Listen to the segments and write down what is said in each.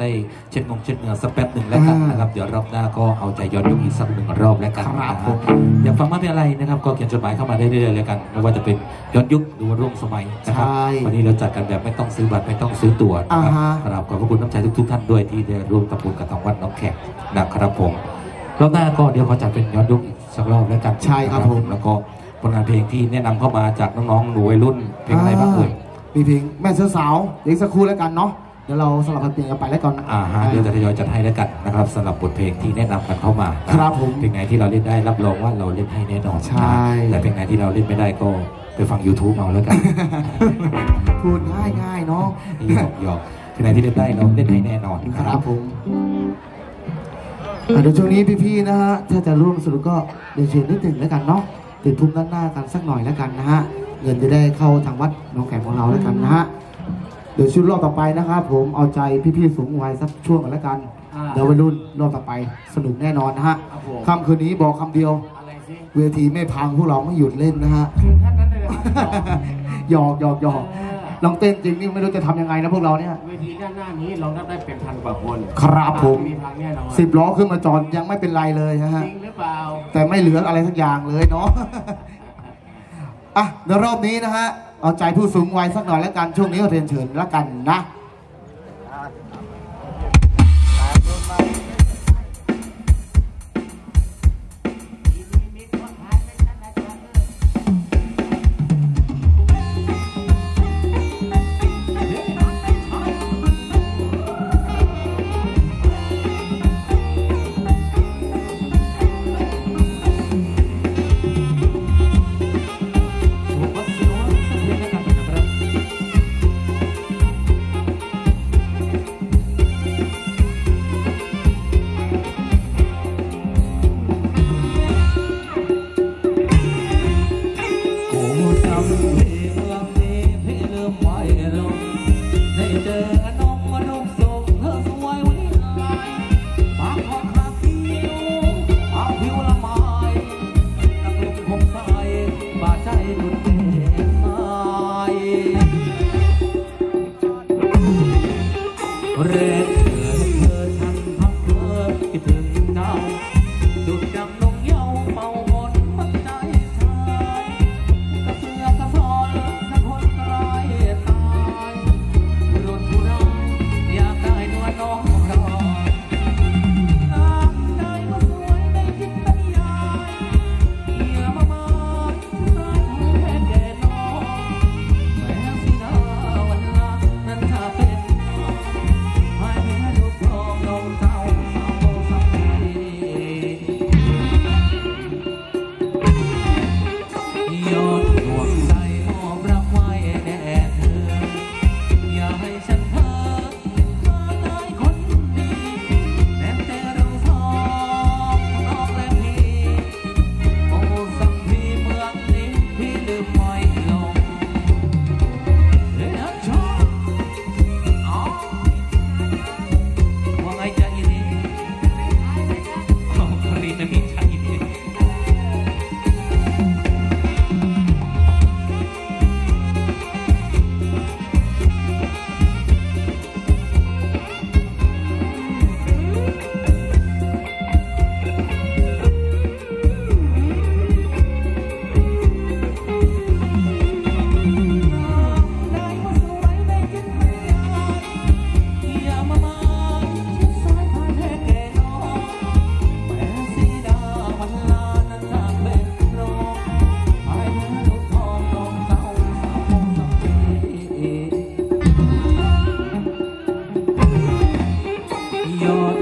ได้เช็ดงงเช็ดเหงื่อสักแป๊บหนึ่งแล้วกันนะครับ เดี๋ยวรอบหน้าก็เอาใจย้อนยุคอีกสักหนึ่งรอบแล้วกันนะฮะอยากฟังมากเป็นอะไรนะครับ ก็เขียนจดหมายเข้ามาได้เรื่อยๆเลยกันไม่ว่าจะเป็นย้อนยุคหรือว่าร่วมสมัยนะครับใช่วันนี้เราจัดกันแบบไม่ต้องซื้อบัตรไม่ต้องซื้อตั๋วนะครับอ่าฮะครับขอบพระคุณน้ำใจทุกๆท่านด้วยที่ได้ร่วมทำบุญกับทางวัดน้องแขกนะครับผมรอบหน้าก็เดี๋ยวขอจัดเป็นย้อนยุคอีกสักรอบแล้วกันใช่ครับนะผมแล้วก็ผลงานเพลงที่แนะนำเข้ามาจากน้องๆหนูวัยรุ่นเพลงอะไรบ้างเอ่ยมีเพลงแม่เสือสาวเดี๋ยวอีกสักครู่แล้วกันเนาะ เดี๋ยวเราสลับกันเปลี่ยนกันไปแล้วกันอ่าฮะเดี๋ยวจะทยอยจัดให้แล้วกันนะครับสำหรับบทเพลงที่แนะนำกันเข้ามานะครับผมเพลงไหนที่เราเล่นได้รับรองว่าเราเล่นให้แน่นอนใช่นะแต่เพลงไหนที่เราเล่นไม่ได้ก็ไปฟัง YouTube เอาแล้วกันพูดง่ายง่ายๆเนาะหยอกหยอกเพลงไหนที่เล่นได้เราเล่นให้แน่นอนคครัรับบผมอะเดี๋ยวช่วงนี้พี่ๆนะฮะถ้าจะร่วมสนุกก็เดี๋ยวเชิญนิดหนึ่งแล้วกันเนาะติดพุ่มด้านหน้ากันสักหน่อยแล้วกันนะฮะเงินจะได้เข้าทางวัดหน้องแขมของเราแล้วกันนะฮะ เดี๋ยวชุดรอบต่อไปนะครับ ผมเอาใจพี่ๆสูงวัยสักช่วงกันแล้วกัน อ่า เดี๋ยววัยรุ่นรอบต่อไปสนุกแน่นอนนะฮะครับผม ค่ำคืนนี้บอกคำเดียว อะไรสิเวทีไม่พังพวกเราไม่หยุดเล่นนะฮะคือท่านนั้นเลยเหรอครับหยอกหยอกหยอกน้องเต้นจริงนี่ไม่รู้จะทำยังไงนะพวกเราเนี่ย เวทีด้านหน้านี้เรานับได้เป็นพันกว่าคนครับผมมีทางแน่นอนสิบล้อขึ้นมาจอดยังไม่เป็นไรเลยนะฮะ จริงหรือเปล่า แต่ไม่เหลืออะไรสักอย่างเลยเนาะ อะเดี๋ยวรอบนี้นะฮะ เอาใจผู้สูงวัยสักหน่อยแล้วกันช่วงนี้เรียนเชิญแล้วกันนะ Red. Senhor.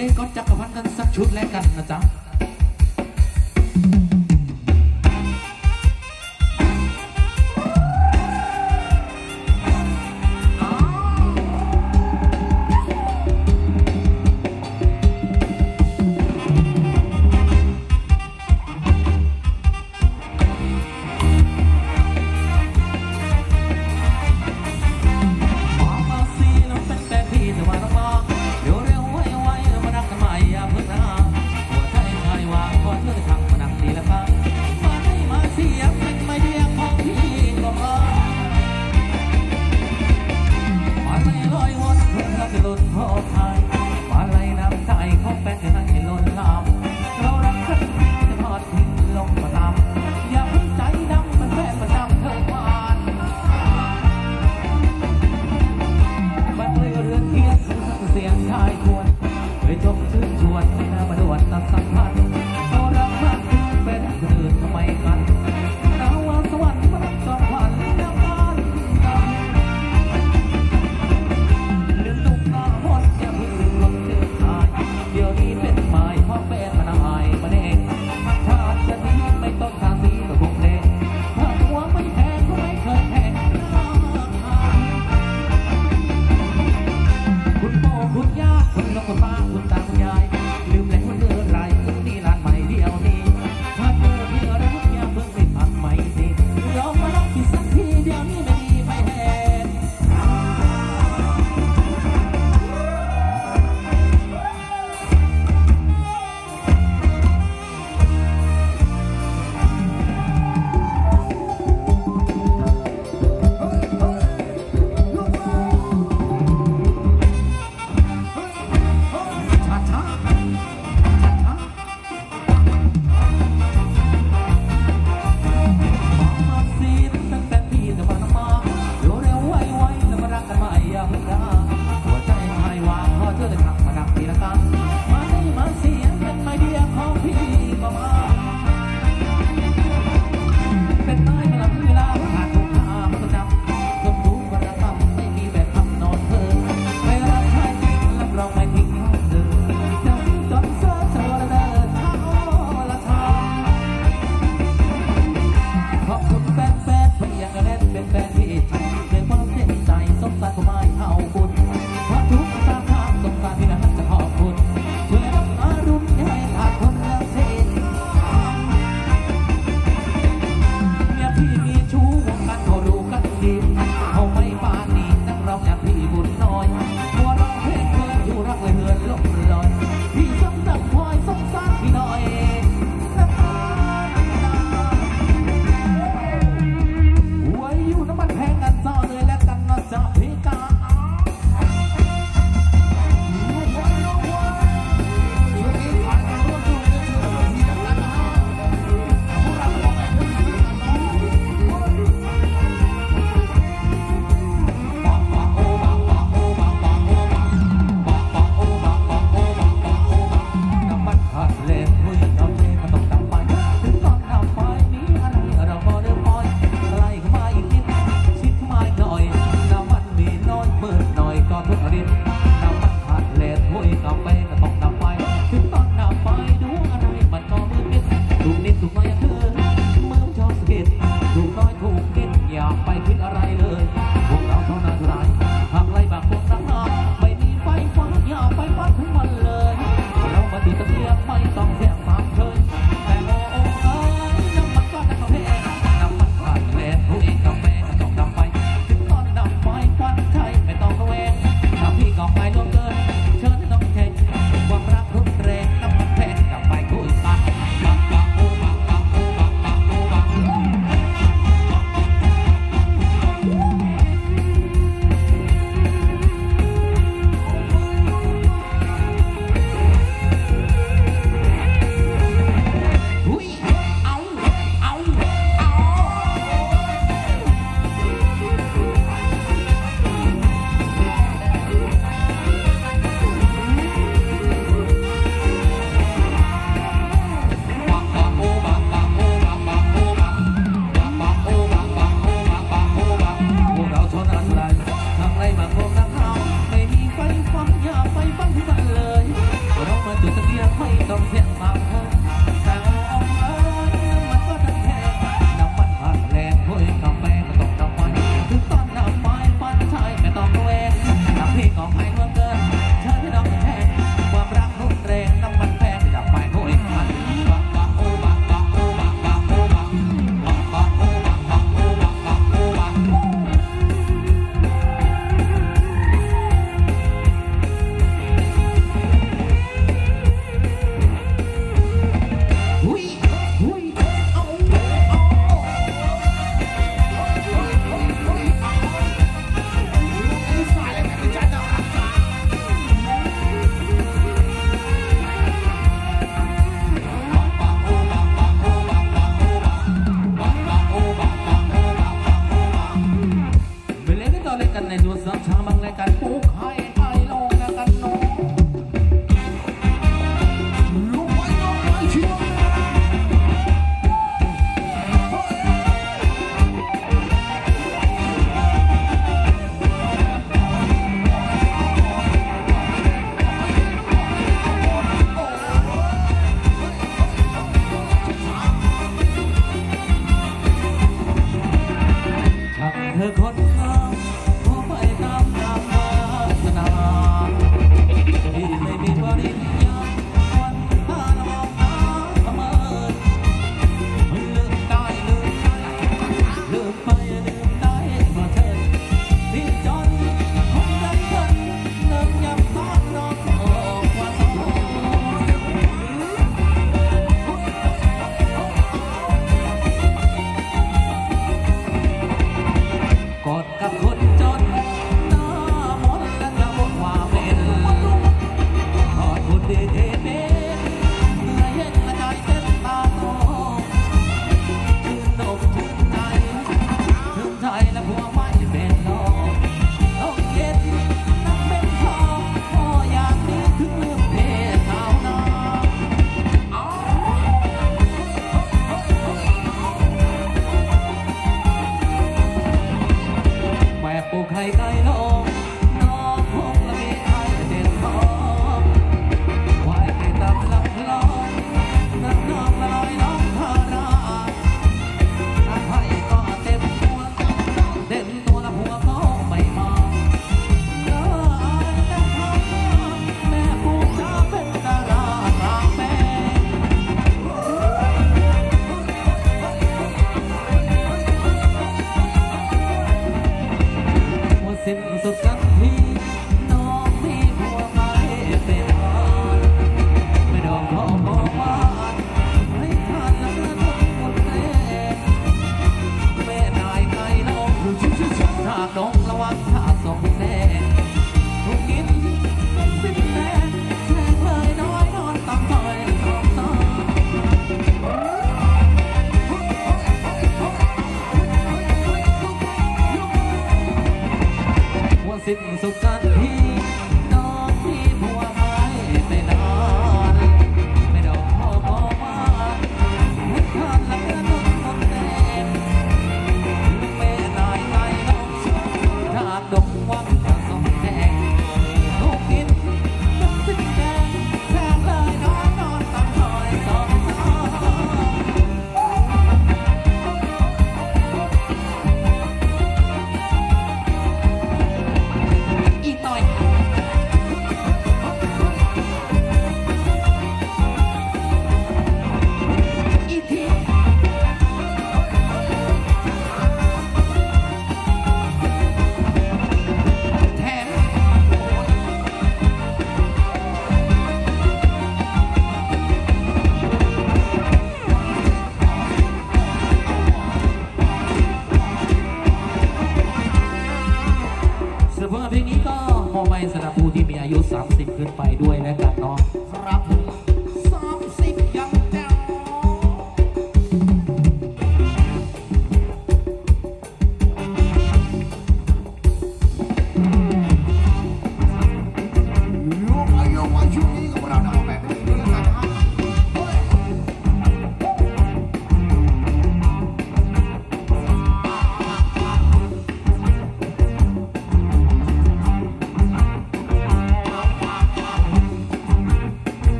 เล่ก็จักรพันธ์กันสักชุดแล้วกันนะจ๊ะ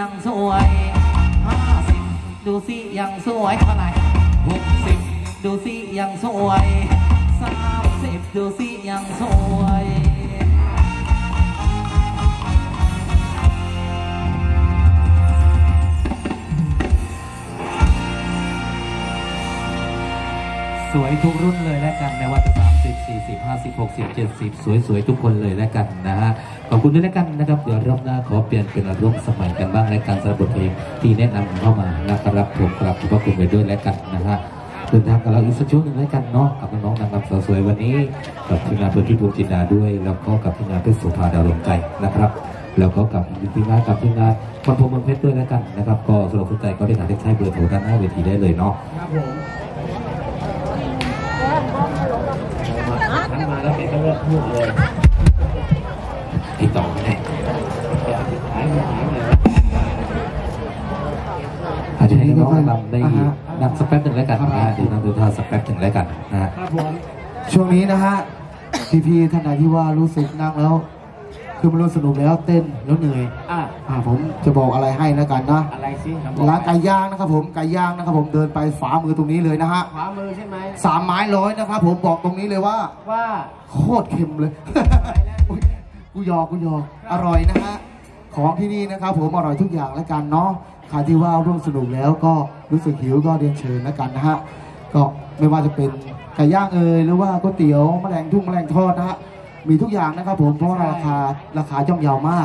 ยังสวยห้าสิบดูสิยังสวยเท่าไหร่หกสิบดูสิยังสวยสามสิบดูสิยังสวย สวยทุกรุ่นเลยแล้วกันไม่ว่าจะ30 40 50 60 70สวยๆทุกคนเลยแล้วกันนะฮะขอบคุณด้วยแล้วกันนะครับเดี๋ยวรอบหน้าขอเปลี่ยนเป็นร่วมสมัยกันบ้างและการสำหรับบทเพลงที่แนะนำเข้ามานะครับผมกราบขอบพระคุณไปด้วยแล้วกันนะฮะเดินทางกับเราอีกสักช่วงหนึ่งแล้วกันเนาะกับน้องๆนางรำสาวสวยวันนี้กับทีมงานเพื่อนที่ภูมิจินดาด้วย แล้วก็กับทีมงานเพชรโสุภาดาวดวงใจนะครับแล้วก็กับทีมงานกับทีมงานคนพมเมืองเพชรด้วยแล้วกันนะครับ ก็สำหรับสนใจก็ได้หาได้ใช้เบอร์โทรด้านหน้าเวทีได้เลยเนาะครับผม ได้อ่าฮะนำสักแป๊บหนึ่งแล้วกันนะฮะเดี๋ยวนำดูท่าสักแป๊บหนึ่งแล้วกันนะฮะครับผมช่วงนี้นะฮะพี่ๆท่านใดที่ว่ารู้สึกนั่งแล้ว คือมันรู้สนุกแล้วเต้นแล้วเหนื่อยอะอ่าผมจะบอกอะไรให้แล้วกันนะอะไรสิคำร้านไก่ย่างนะครับผมไก่ย่างนะครับผมเดินไปฝามือตรงนี้เลยนะฮะขวามือใช่ไหมสามไม้ร้อยนะครับผมบอกตรงนี้เลยว่าว่าโคตรเค็มเลยอุ๊ยกูหยอกกูหยอกอร่อยนะฮะของที่นี่นะครับผมอร่อยทุกอย่างแล้วกันเนาะ ใครที่ว่าร่วมสนุกแล้วก็รู้สึกหิวก็เรียนเชิญแล้วกันนะฮะก็ไม่ว่าจะเป็นไก่ย่างเอ่ยหรือว่าก๋วยเตี๋ยวแมลงทุ่งแมลงทอดนะฮะมีทุกอย่างนะครับผมเพราะราคาราคาย่อมเยาวมาก